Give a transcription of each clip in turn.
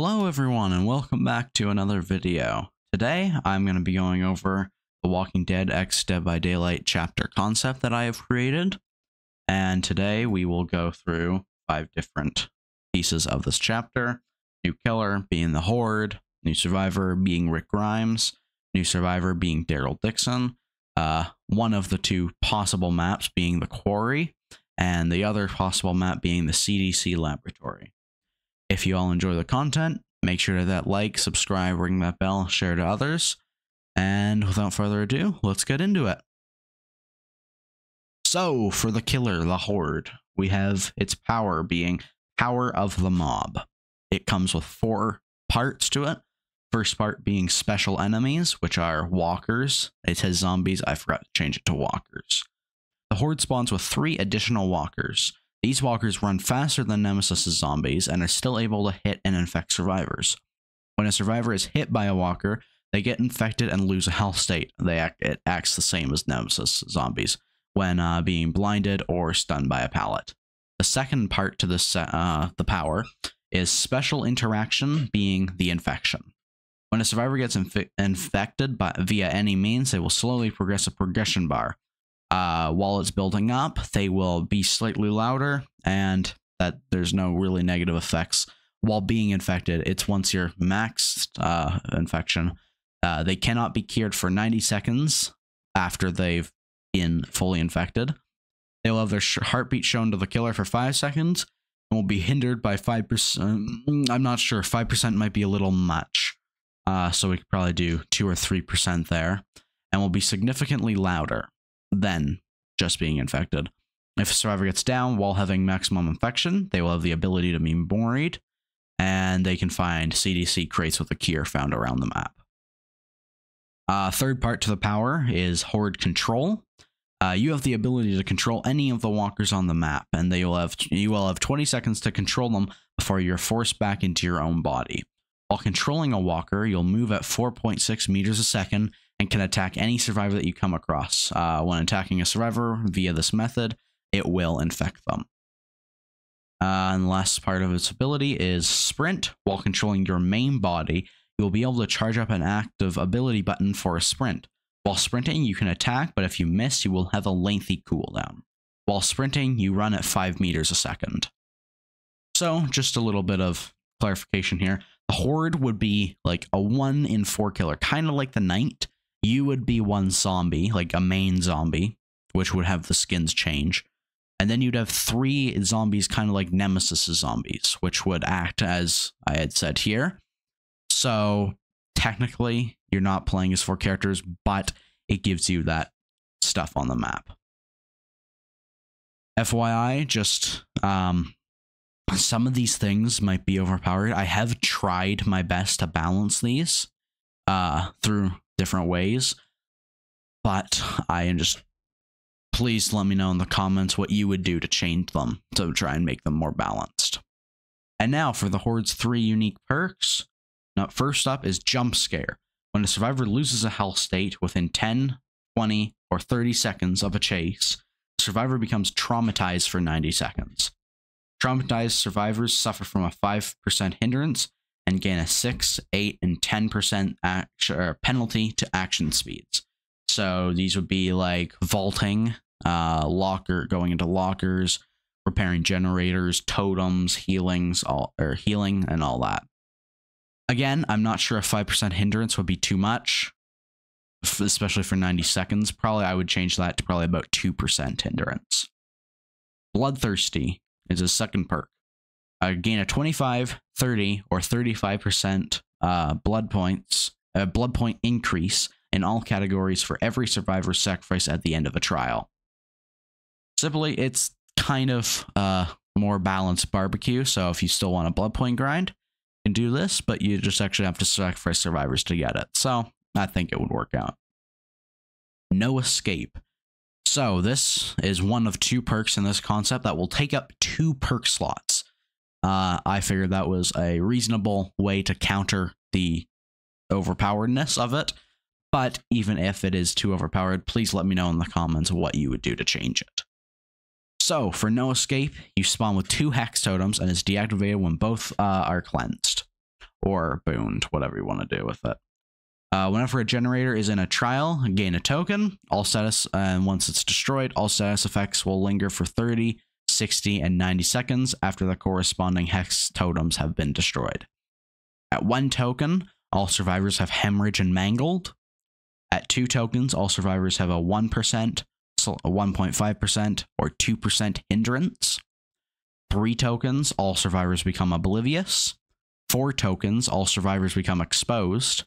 Hello everyone and welcome back to another video. Today I'm going to be going over the Walking Dead X Dead by Daylight chapter concept that I have created. And today we will go through five different pieces of this chapter. New killer being the Horde, new survivor being Rick Grimes, new survivor being Daryl Dixon, uh, one of the two possible maps being the Quarry, and the other possible map being the CDC laboratory. If you all enjoy the content, make sure to that like, subscribe, ring that bell, share to others. And without further ado, let's get into it. So, for the killer, the Horde, we have its power being Power of the Mob. It comes with four parts to it. First part being special enemies, which are walkers. It says zombies, I forgot to change it to walkers. The Horde spawns with three additional walkers. These walkers run faster than Nemesis' zombies and are still able to hit and infect survivors. When a survivor is hit by a walker, they get infected and lose a health state. They act, it acts the same as Nemesis zombies when uh, being blinded or stunned by a pallet. The second part to this, uh, the power is special interaction being the infection. When a survivor gets inf infected by, via any means, they will slowly progress a progression bar. Uh, while it's building up, they will be slightly louder, and that there's no really negative effects while being infected. It's once you're maxed uh, infection, uh, they cannot be cured for 90 seconds after they've been fully infected. They will have their heartbeat shown to the killer for five seconds and will be hindered by 5%. I'm not sure. 5% might be a little much. Uh, so we could probably do 2 or 3% there. And will be significantly louder than just being infected. If a survivor gets down while having maximum infection, they will have the ability to be buried, and they can find CDC crates with a cure found around the map. Uh, third part to the power is Horde Control. Uh, you have the ability to control any of the walkers on the map, and they will have you will have 20 seconds to control them before you're forced back into your own body. While controlling a walker, you'll move at 4.6 meters a second and can attack any survivor that you come across. Uh, when attacking a survivor via this method, it will infect them. Uh, and the last part of its ability is sprint. While controlling your main body, you will be able to charge up an active ability button for a sprint. While sprinting, you can attack, but if you miss, you will have a lengthy cooldown. While sprinting, you run at 5 meters a second. So, just a little bit of clarification here. The Horde would be like a 1 in 4 killer, kind of like the Knight, you would be one zombie, like a main zombie, which would have the skins change. And then you'd have three zombies, kind of like Nemesis zombies, which would act as I had said here. So technically, you're not playing as four characters, but it gives you that stuff on the map. FYI, just um, some of these things might be overpowered. I have tried my best to balance these uh, through different ways. But I am just please let me know in the comments what you would do to change them to try and make them more balanced. And now for the Horde's three unique perks. Now, first up is Jump Scare. When a survivor loses a health state within 10, 20, or 30 seconds of a chase, the survivor becomes traumatized for 90 seconds. Traumatized survivors suffer from a 5% hindrance and gain a 6, 8, and 10% action, penalty to action speeds. So these would be like vaulting, uh, locker, going into lockers, repairing generators, totems, healings, all or healing, and all that. Again, I'm not sure if 5% hindrance would be too much, especially for 90 seconds. Probably I would change that to probably about 2% hindrance. Bloodthirsty is a second perk uh, gain a 25, 30, or 35% uh, blood points, uh, blood point increase in all categories for every survivor sacrifice at the end of a trial. Simply, it's kind of uh, more balanced barbecue. So if you still want a blood point grind, you can do this, but you just actually have to sacrifice survivors to get it. So I think it would work out. No escape. So this is one of two perks in this concept that will take up two perk slots. Uh, I figured that was a reasonable way to counter the overpoweredness of it. But even if it is too overpowered, please let me know in the comments what you would do to change it. So, for no escape, you spawn with two hex totems and is deactivated when both uh, are cleansed. or booned, whatever you want to do with it. Uh, whenever a generator is in a trial, gain a token. All status, and once it's destroyed, all status effects will linger for 30, 60, and 90 seconds after the corresponding hex totems have been destroyed. At one token, all survivors have hemorrhage and mangled. At two tokens, all survivors have a 1%, a 1.5%, or 2% hindrance. Three tokens, all survivors become oblivious. Four tokens, all survivors become exposed.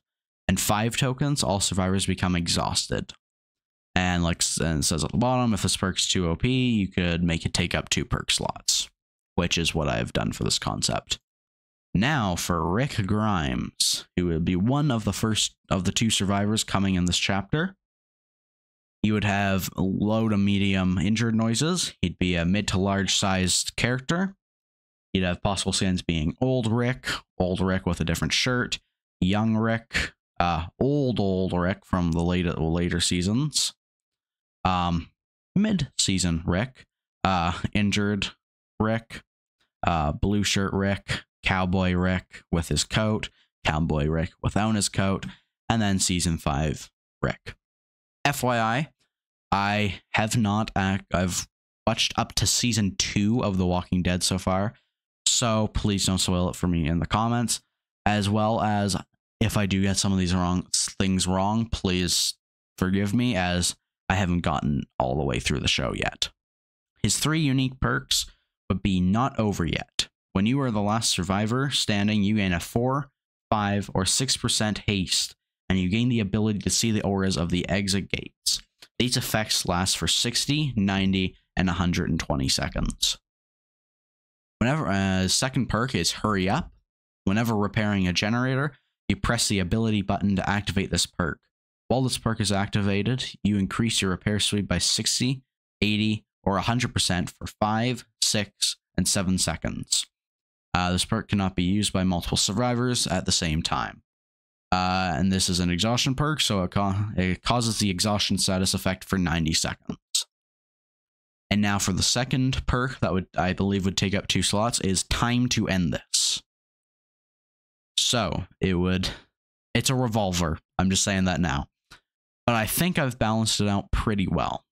And five tokens, all survivors become exhausted. And like and says at the bottom, if this perk's too OP, you could make it take up two perk slots, which is what I've done for this concept. Now for Rick Grimes, who would be one of the first of the two survivors coming in this chapter. He would have low to medium injured noises. He'd be a mid to large sized character. He'd have possible sins being old Rick, old Rick with a different shirt, young Rick, uh, old old Rick from the later later seasons, um, mid season Rick, uh, injured Rick, uh, blue shirt Rick, cowboy Rick with his coat, cowboy Rick without his coat, and then season five Rick. FYI, I have not. act, I've watched up to season two of The Walking Dead so far, so please don't spoil it for me in the comments. As well as if I do get some of these wrong things wrong, please forgive me as I haven't gotten all the way through the show yet. His three unique perks would be not over yet. When you are the last survivor standing, you gain a 4, 5, or 6% haste, and you gain the ability to see the auras of the exit gates. These effects last for 60, 90, and 120 seconds. Whenever uh, second perk is Hurry Up. Whenever repairing a generator, you press the ability button to activate this perk. While this perk is activated, you increase your repair speed by 60, 80, or 100% for 5, 6, and 7 seconds. Uh, this perk cannot be used by multiple survivors at the same time. Uh, and this is an exhaustion perk, so it, it causes the exhaustion status effect for 90 seconds. And now for the second perk that would I believe would take up two slots is time to end this. So it would it's a revolver. I'm just saying that now. But I think I've balanced it out pretty well.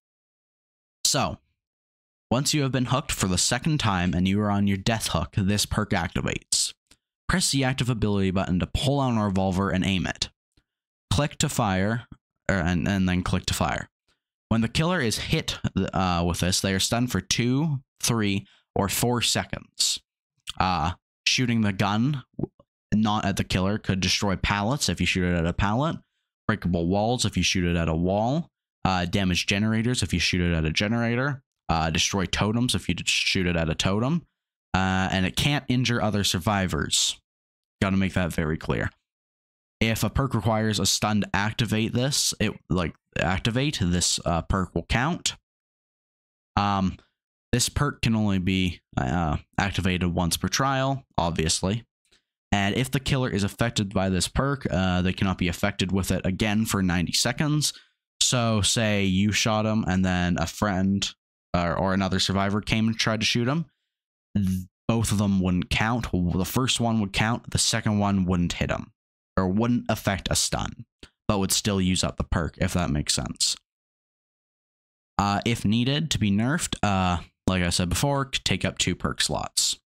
So once you have been hooked for the second time and you are on your death hook, this perk activates. Press the active ability button to pull out a revolver and aim it. Click to fire, or, and, and then click to fire. When the killer is hit uh, with this, they are stunned for two, three, or four seconds. Uh, shooting the gun, not at the killer, could destroy pallets if you shoot it at a pallet, breakable walls if you shoot it at a wall, uh, damage generators if you shoot it at a generator, uh, destroy totems if you shoot it at a totem, uh, and it can't injure other survivors. Got to make that very clear. If a perk requires a stun to activate this, it like activate this uh, perk will count. Um, this perk can only be uh, activated once per trial, obviously. And if the killer is affected by this perk, uh, they cannot be affected with it again for 90 seconds. So, say you shot him and then a friend or, or another survivor came and tried to shoot him, both of them wouldn't count. The first one would count, the second one wouldn't hit him or wouldn't affect a stun, but would still use up the perk, if that makes sense. Uh, if needed to be nerfed, uh, like I said before, take up two perk slots.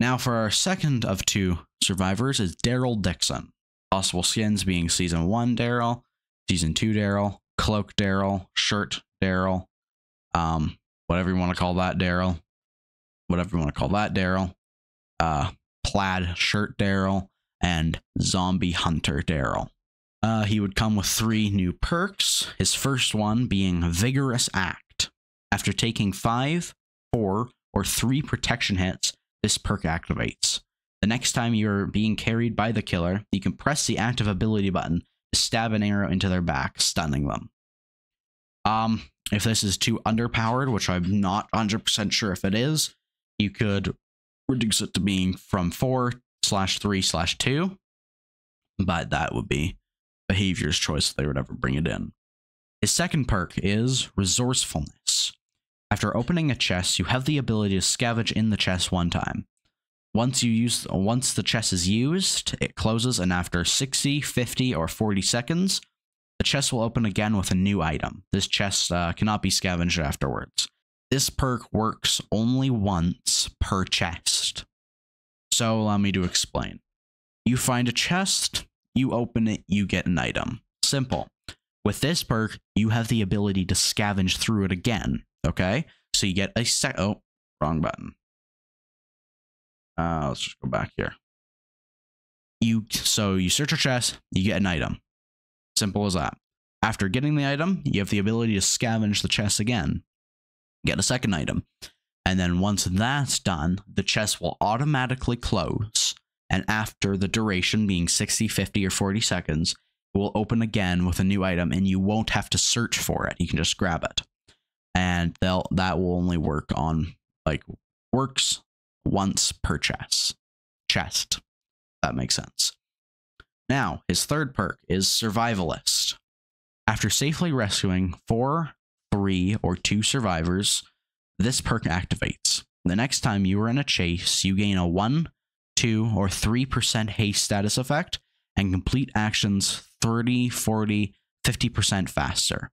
Now, for our second of two survivors is Daryl Dixon. Possible skins being Season 1 Daryl, Season 2 Daryl, Cloak Daryl, Shirt Daryl, um, whatever you want to call that, Daryl, whatever you want to call that, Daryl, uh, plaid shirt, Daryl, and zombie hunter, Daryl. Uh, he would come with three new perks. His first one being Vigorous Act. After taking five, four, or three protection hits, this perk activates. The next time you're being carried by the killer, you can press the active ability button to stab an arrow into their back, stunning them. Um, if this is too underpowered, which I'm not 100% sure if it is, you could reduce it to being from 4 slash 3 slash 2. But that would be behavior's choice if they would ever bring it in. His second perk is Resourcefulness. After opening a chest, you have the ability to scavenge in the chest one time. once you use once the chest is used, it closes, and after 60, 50, or 40 seconds, the chest will open again with a new item. This chest uh, cannot be scavenged afterwards. This perk works only once per chest. So allow me to explain. You find a chest, you open it, you get an item. Simple. With this perk, you have the ability to scavenge through it again. Okay? So you get a sec. Oh, wrong button. Uh, let's just go back here. You so you search a chest, you get an item. Simple as that. After getting the item, you have the ability to scavenge the chest again. Get a second item. And then once that's done, the chest will automatically close. And after the duration being 60, 50, or 40 seconds, it will open again with a new item and you won't have to search for it. You can just grab it. And they'll that will only work on like works once per chest. Chest. That makes sense. Now, his third perk is Survivalist. After safely rescuing four, three, or two survivors, this perk activates. The next time you are in a chase, you gain a 1, 2, or 3% haste status effect and complete actions 30, 40, 50% faster.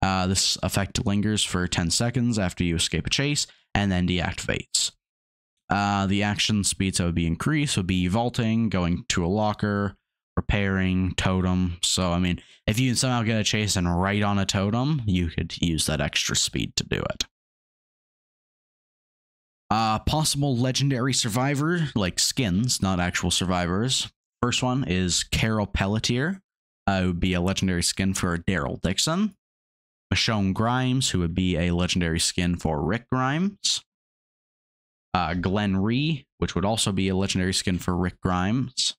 Uh, this effect lingers for 10 seconds after you escape a chase and then deactivates. Uh, the action speeds that would be increased would be vaulting, going to a locker, repairing, totem. So, I mean, if you can somehow get a chase and right on a totem, you could use that extra speed to do it. Uh, possible legendary survivor, like skins, not actual survivors. First one is Carol Pelletier. Uh, it would be a legendary skin for Daryl Dixon. Michonne Grimes, who would be a legendary skin for Rick Grimes. Uh, Glenn Rhee, which would also be a legendary skin for Rick Grimes.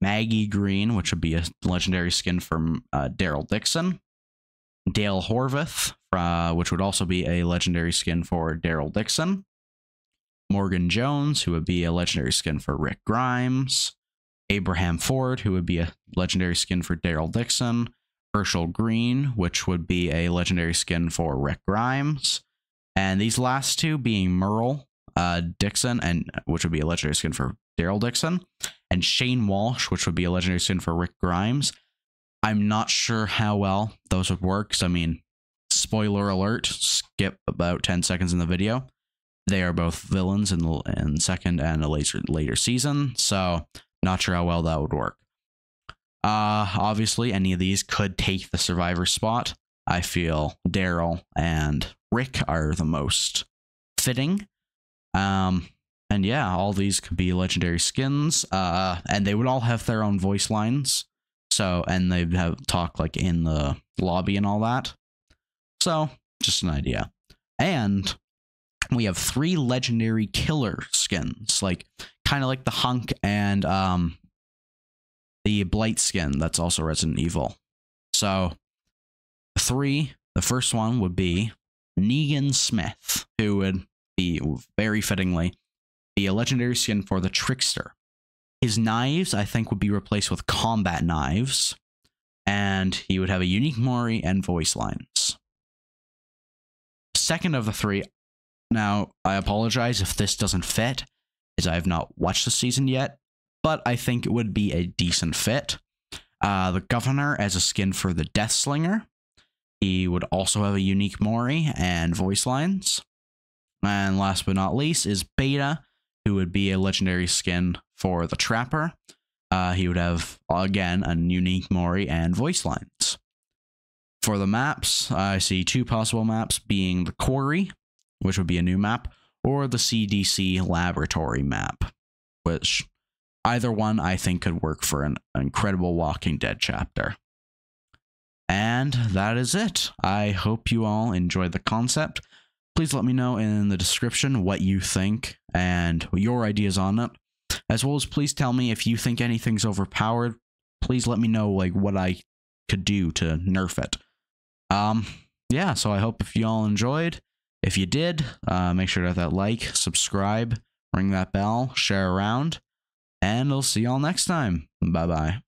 Maggie Greene, which would be a legendary skin from uh, Daryl Dixon. Dale Horvath, uh, which would also be a legendary skin for Daryl Dixon. Morgan Jones, who would be a legendary skin for Rick Grimes. Abraham Ford, who would be a legendary skin for Daryl Dixon. Hershel Greene, which would be a legendary skin for Rick Grimes. And these last two being Merle uh, Dixon, and which would be a legendary skin for Daryl Dixon, and Shane Walsh, which would be a legendary skin for Rick Grimes. I'm not sure how well those would work. I mean, spoiler alert, skip about 10 seconds in the video. They are both villains in the in second and a later later season, so not sure how well that would work. Uh, obviously, any of these could take the survivor spot. I feel Daryl and Rick are the most fitting. Um, and yeah, all these could be legendary skins. Uh, and they would all have their own voice lines. So, and they have talk like in the lobby and all that. So, just an idea. And we have three legendary killer skins, like kind of like the Hunk and um the Blight skin that's also Resident Evil. So, three, the first one would be Negan Smith, who would be very fittingly be a legendary skin for the Trickster. His knives, I think, would be replaced with combat knives, and he would have a unique Mori and voice lines. Second of the three, now I apologize if this doesn't fit, as I have not watched the season yet, but I think it would be a decent fit. Uh, the Governor as a skin for the Deathslinger. He would also have a unique Mori and voice lines. And last but not least is Beta, who would be a legendary skin for the Trapper. Uh, he would have, again, a unique Mori and voice lines. For the maps, I see two possible maps being the Quarry, which would be a new map, or the CDC Laboratory map, which either one I think could work for an incredible Walking Dead chapter. And that is it. I hope you all enjoyed the concept please let me know in the description what you think and your ideas on it. As well as please tell me if you think anything's overpowered. Please let me know like what I could do to nerf it. Um, yeah, so I hope if you all enjoyed. If you did, uh, make sure to hit that like, subscribe, ring that bell, share around, and I'll see y'all next time. Bye bye.